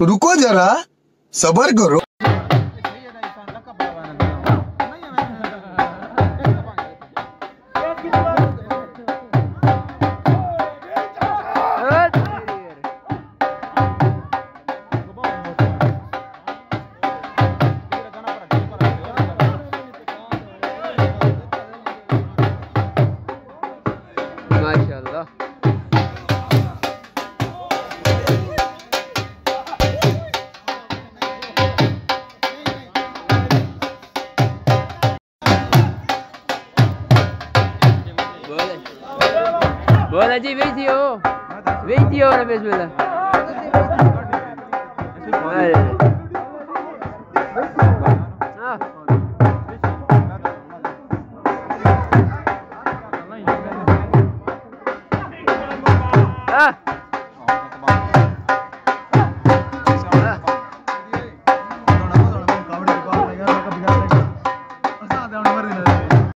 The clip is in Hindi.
रुको जरा सबर करो। Boleh. Boleh Haji video. Video dah bismillah. Boleh. Ah. Ah.